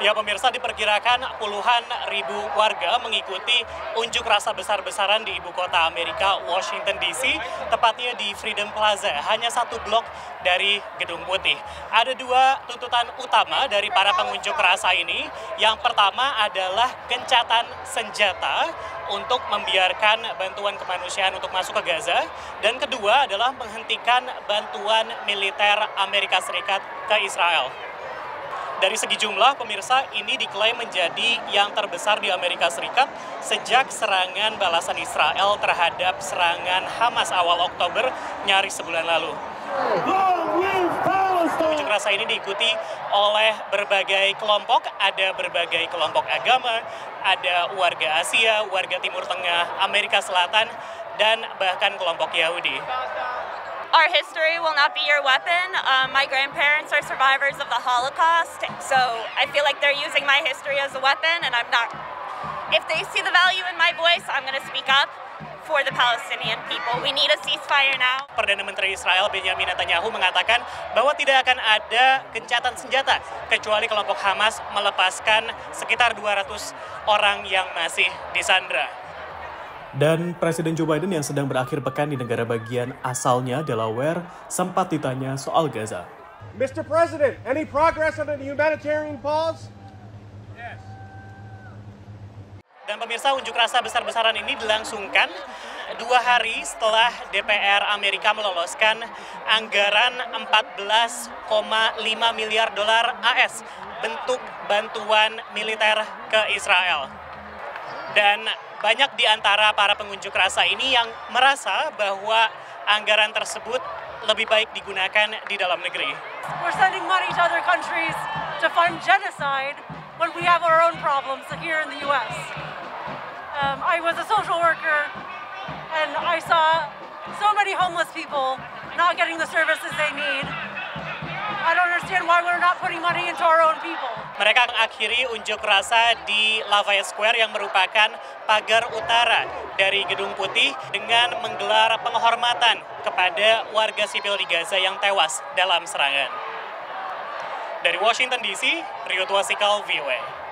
Ya pemirsa diperkirakan puluhan ribu warga mengikuti unjuk rasa besar-besaran di ibu kota Amerika, Washington DC, tepatnya di Freedom Plaza, hanya satu blok dari Gedung Putih. Ada dua tuntutan utama dari para pengunjuk rasa ini. Yang pertama adalah gencatan senjata untuk membiarkan bantuan kemanusiaan untuk masuk ke Gaza. Dan kedua adalah menghentikan bantuan militer Amerika Serikat ke Israel. Dari segi jumlah, pemirsa, ini diklaim menjadi yang terbesar di Amerika Serikat sejak serangan balasan Israel terhadap serangan Hamas awal Oktober nyaris sebulan lalu. Unjuk rasa ini diikuti oleh berbagai kelompok, ada berbagai kelompok agama, ada warga Asia, warga Timur Tengah, Amerika Selatan, dan bahkan kelompok Yahudi. Our history will not be your weapon. Um, my grandparents are survivors of the Holocaust, so I feel like they're using my history as a weapon, and I'm not. If they see the value in my voice, I'm going to speak up for the Palestinian people. We need a ceasefire now. Perdana Menteri Israel Benjamin Netanyahu mengatakan bahwa tidak akan ada gencatan senjata kecuali kelompok Hamas melepaskan sekitar 200 orang yang masih disandra. Dan Presiden Joe Biden yang sedang berakhir pekan di negara bagian asalnya Delaware sempat ditanya soal Gaza. Mr. President, any progress on the humanitarian pause? Dan pemirsa unjuk rasa besar-besaran ini dilangsungkan dua hari setelah DPR Amerika meloloskan anggaran 14,5 miliar dolar AS bentuk bantuan militer ke Israel. Dan banyak di antara para pengunjuk rasa ini yang merasa bahwa anggaran tersebut lebih baik digunakan di dalam negeri. We're sending money to other countries to fund genocide when we have our own problems here in the U.S. Um, I was a social worker and I saw so many homeless people not getting the services they need. I don't understand why we're not putting money into our own people. Mereka mengakhiri unjuk rasa di Lafayette Square yang merupakan pagar utara dari Gedung Putih dengan menggelar penghormatan kepada warga sipil di Gaza yang tewas dalam serangan. Dari Washington DC, Rio Tuasikal, VOA.